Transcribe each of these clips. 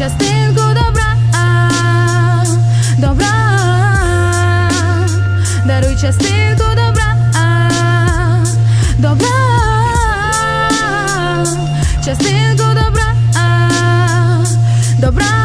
частинку добра, добра, даруй частинку добра, добра, частинку добра, добра.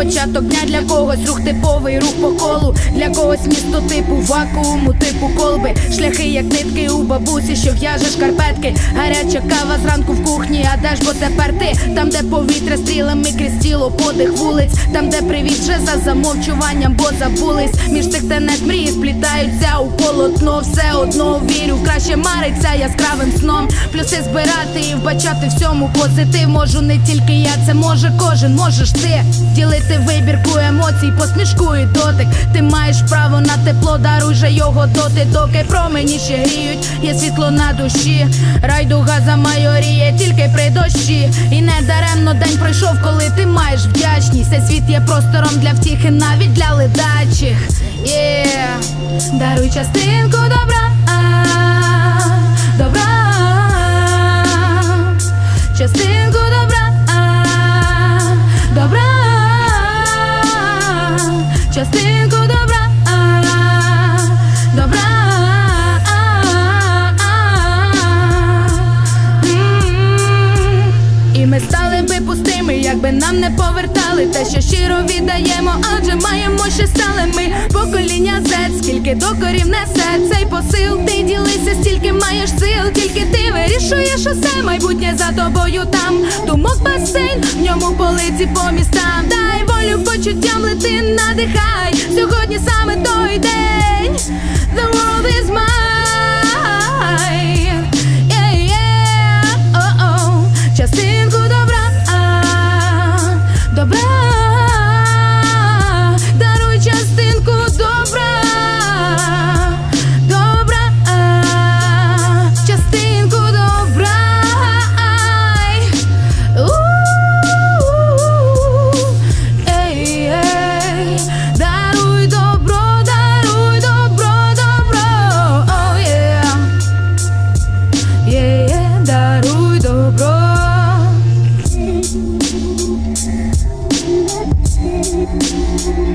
Початок дня для когось. Рух типовий, рух по колу, для когось місто типу вакууму, типу колби, шляхи, як нитки у бабусі, що в'яже шкарпетки, гаряча кава зранку в кухні, а де ж бо тепер ти? Там, де повітря стрілами крізь тіло, подих вулиць, там, де привіт вже за замовчуванням, бо забулись. Між цих тенет мрії сплітаються у полотно, все одно вірю, краще мариться яскравим сном. Плюси збирати і вбачати всьому позитив. Можу не тільки я, це може кожен, можеш ти ділити вибірку емоцій, посмішку і дотик. Ти маєш право на тепло, даруй же його доти, доки промені ще гріють, є світло на душі. Райдуга замайоріє тільки при дощі. І не даремно день пройшов, коли ти маєш вдячність. Цей світ є простором для втіхи, навіть для ледачих. Є, даруй частинку частинку добра, добра. І ми стали би пустими, якби нам не повертали те, що щиро віддаємо, адже маємо ще стали ми покоління Z, скільки докорів несе цей посил. Ти ділися, стільки маєш сил, тільки ти вирішуєш усе майбутнє за тобою там. Думок басейн, в ньому полиці по містам. Волю почуттям лети, надихай. Сьогодні саме той день. The world